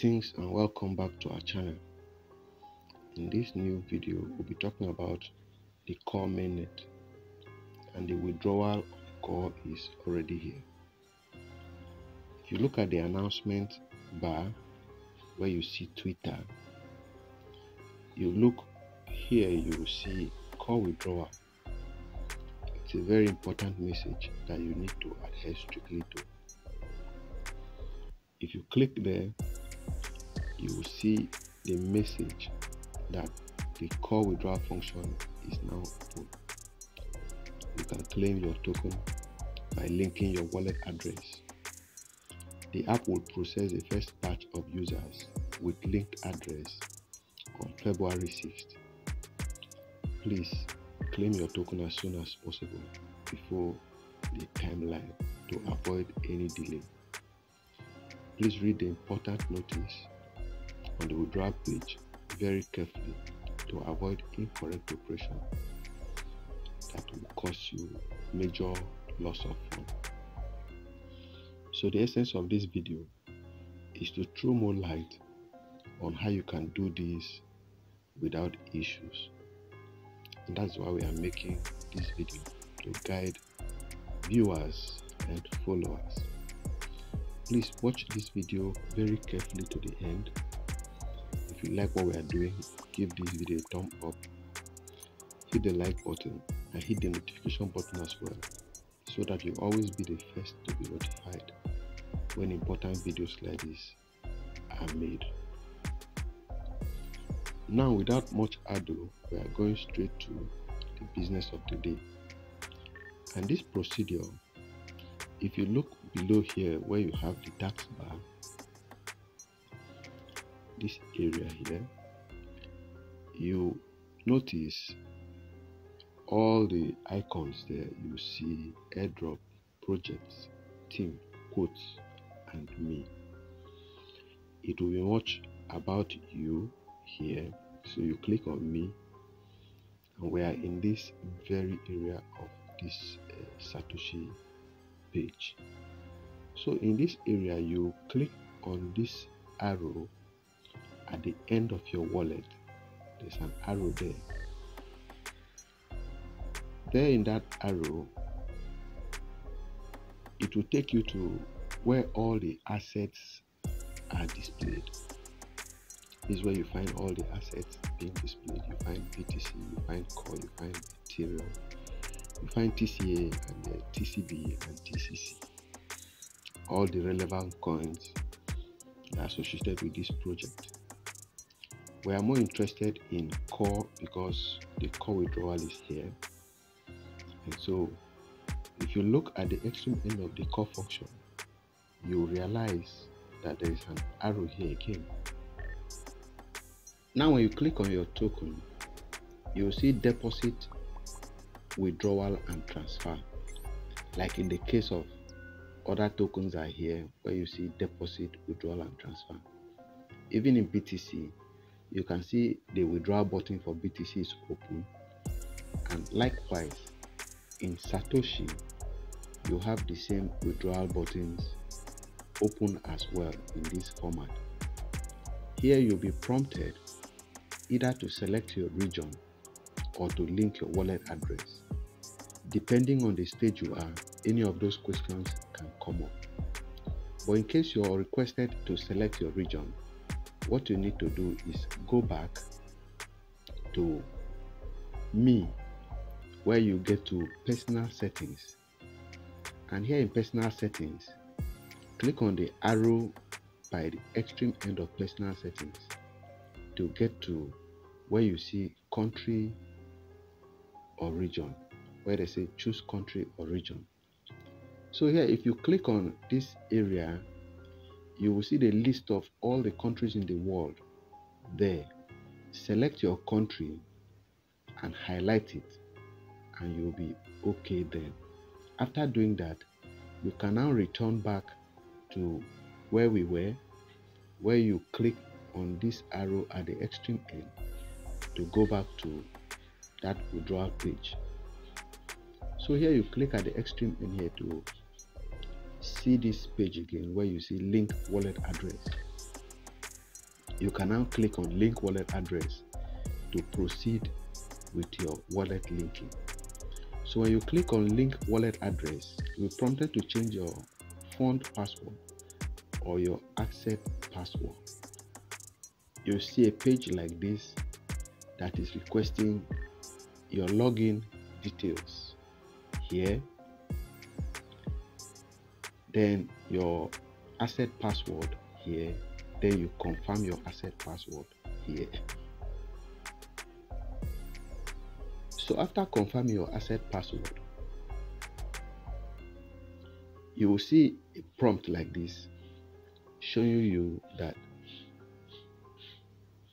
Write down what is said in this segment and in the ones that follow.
Greetings and welcome back to our channel. In this new video, we'll be talking about the core mainnet and the withdrawal core is already here. If you look at the announcement bar where you see Twitter, you look here, you will see core withdrawal. It's a very important message that you need to adhere strictly to. If you click there, you will see the message that the core withdrawal function is now open. You can claim your token by linking your wallet address. The app will process the first batch of users with linked address on February 6th. Please claim your token as soon as possible before the timeline to avoid any delay. Please read the important notice on the withdrawal page very carefully to avoid incorrect operation that will cause you major loss of funds. So the essence of this video is to throw more light on how you can do this without issues. And that's why we are making this video to guide viewers and followers. Please watch this video very carefully to the end. If you like what we are doing, give this video a thumb up, hit the like button and hit the notification button as well so that you always be the first to be notified when important videos like this are made. Now without much ado, we are going straight to the business of the day. And this procedure, if you look below here where you have the tax bar, this area here, you notice all the icons there. You see airdrop projects team quotes and me. It will be much about you here. So you click on me and we are in this very area of this uh, satoshi page. So in this area you click on this arrow at the end of your wallet there's an arrow there. There in that arrow it will take you to where all the assets are displayed. This is where you find all the assets being displayed. You find btc you find core you find ethereum you find tca and uh, tcb and tcc all the relevant coins associated with this project we are more interested in core because the core withdrawal is here. And so if you look at the extreme end of the core function you realize that there is an arrow here again. Now when you click on your token you will see deposit withdrawal and transfer. Like in the case of other tokens are here where you see deposit withdrawal and transfer. Even in btc you can see the withdrawal button for btc is open. And likewise in satoshi you have the same withdrawal buttons open as well in this format. Here you'll be prompted either to select your region or to link your wallet address. Depending on the stage you are any of those questions can come up. But in case you're requested to select your region what you need to do is go back to me where you get to personal settings. And here in personal settings click on the arrow by the extreme end of personal settings to get to where you see country or region where they say choose country or region. So here if you click on this area you will see the list of all the countries in the world there. Select your country and highlight it and you'll be okay then. After doing that you can now return back to where we were where you click on this arrow at the extreme end to go back to that withdrawal page. So here you click at the extreme end here to see this page again where you see link wallet address you can now click on link wallet address to proceed with your wallet linking. So when you click on link wallet address, you're prompted to change your fund password or your access password. You'll see a page like this that is requesting your login details here then your asset password here then you confirm your asset password here. So after confirming your asset password you will see a prompt like this showing you that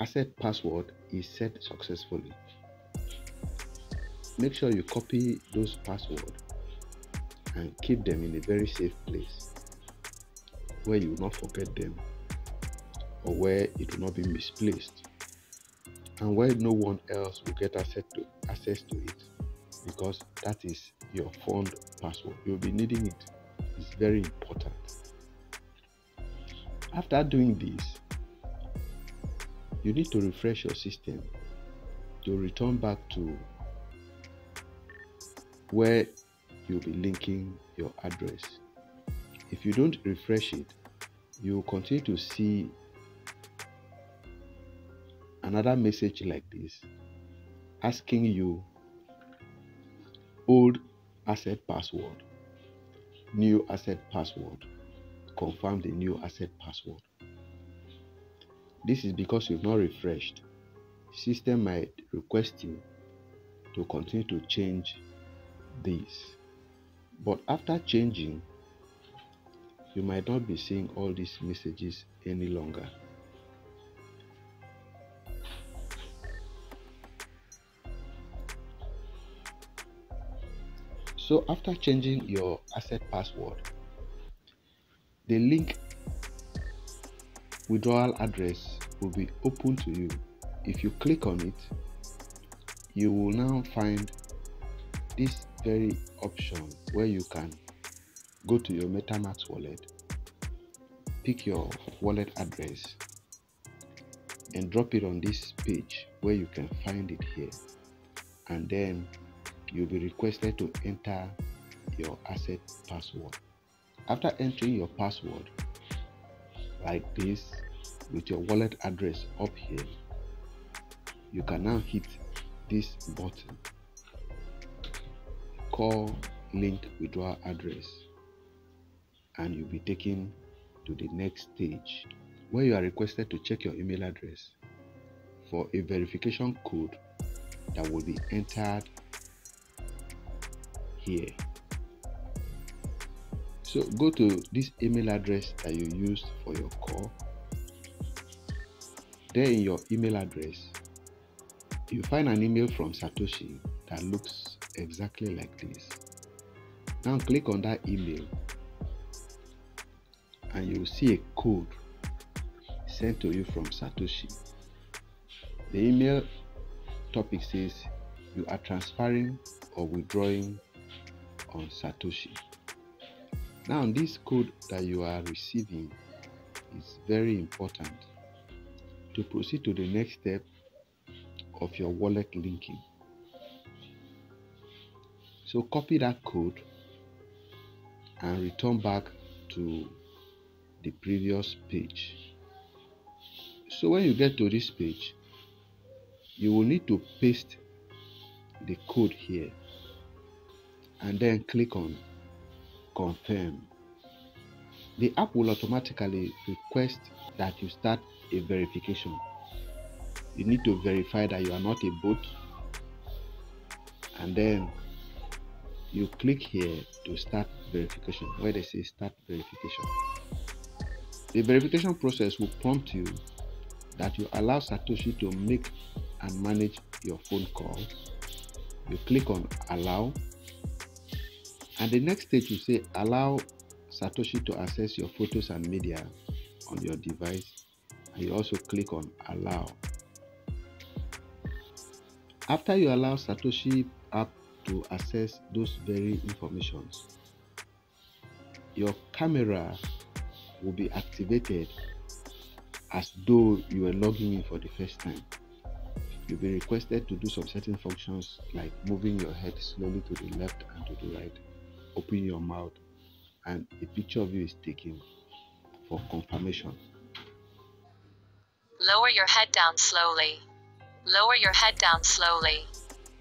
asset password is set successfully. Make sure you copy those passwords and keep them in a very safe place where you will not forget them or where it will not be misplaced. And where no one else will get access to access to it because that is your fund password. You'll be needing it. It's very important. After doing this you need to refresh your system to return back to where you'll be linking your address. If you don't refresh it, you will continue to see another message like this asking you old asset password, new asset password, confirm the new asset password. This is because you've not refreshed. System might request you to continue to change this. But after changing, you might not be seeing all these messages any longer. So after changing your asset password, the link withdrawal address will be open to you. If you click on it, you will now find this very option where you can go to your MetaMask wallet, pick your wallet address, and drop it on this page where you can find it here. And then you'll be requested to enter your asset password. After entering your password, like this, with your wallet address up here, you can now hit this button call link withdrawal address and you'll be taken to the next stage where you are requested to check your email address for a verification code that will be entered here. So go to this email address that you used for your call. There in your email address, you find an email from Satoshi that looks exactly like this. Now click on that email and you will see a code sent to you from Satoshi. The email topic says you are transferring or withdrawing on Satoshi. Now, this code that you are receiving is very important to proceed to the next step of your wallet linking. So copy that code and return back to the previous page. So when you get to this page, you will need to paste the code here and then click on confirm. The app will automatically request that you start a verification. You need to verify that you are not a bot and then you click here to start verification where they say start verification the verification process will prompt you that you allow satoshi to make and manage your phone call. you click on allow and the next stage you say allow satoshi to access your photos and media on your device and you also click on allow after you allow satoshi app to access those very informations. Your camera will be activated as though you were logging in for the first time. You'll be requested to do some certain functions like moving your head slowly to the left and to the right, opening your mouth, and a picture of you is taken for confirmation. Lower your head down slowly. Lower your head down slowly.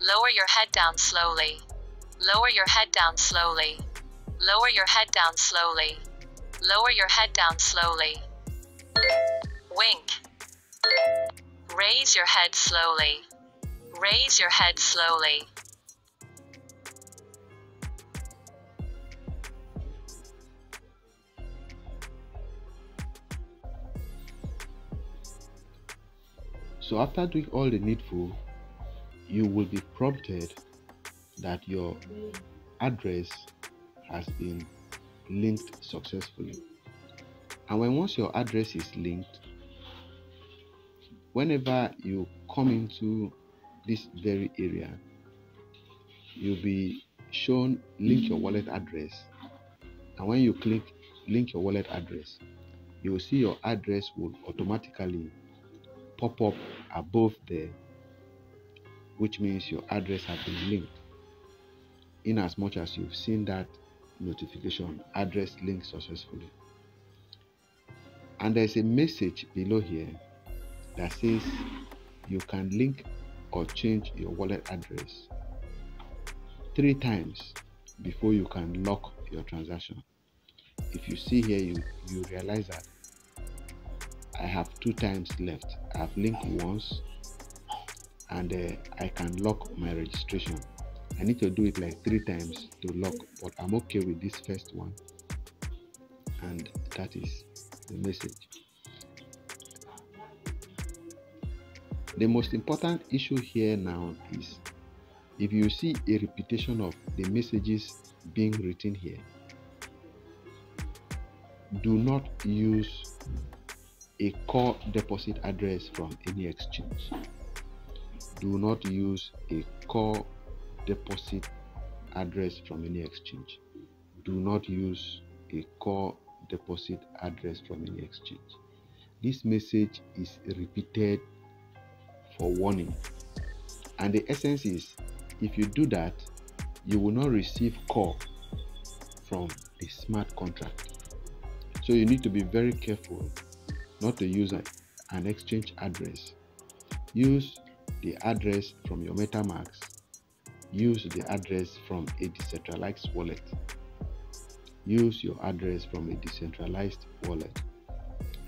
Lower your head down slowly. Lower your head down slowly. Lower your head down slowly. Lower your head down slowly. Wink. Raise your head slowly. Raise your head slowly. So after doing all the needful, you will be prompted that your address has been linked successfully. And when once your address is linked, whenever you come into this very area, you'll be shown link your wallet address. And when you click link your wallet address, you will see your address will automatically pop up above there, which means your address has been linked. In as much as you've seen that notification address linked successfully. And there's a message below here that says you can link or change your wallet address three times before you can lock your transaction. If you see here, you, you realize that I have two times left. I've linked once and uh, I can lock my registration. I need to do it like three times to lock, but I'm okay with this first one. And that is the message. The most important issue here now is if you see a repetition of the messages being written here, do not use a core deposit address from any exchange. Do not use a core deposit address from any exchange. Do not use a core deposit address from any exchange. This message is repeated for warning. And the essence is if you do that, you will not receive core from the smart contract. So you need to be very careful not to use an exchange address. Use the address from your MetaMask. Use the address from a decentralized wallet. Use your address from a decentralized wallet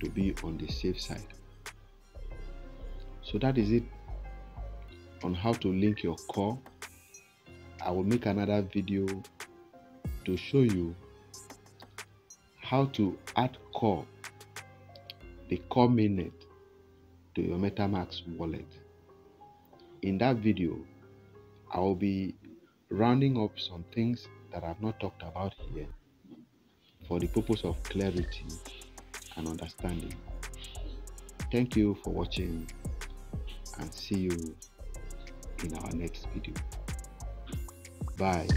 to be on the safe side. So that is it on how to link your core. I will make another video to show you how to add core the core mainnet to your MetaMask wallet. In that video, I will be rounding up some things that I've not talked about here for the purpose of clarity and understanding. Thank you for watching and see you in our next video. Bye.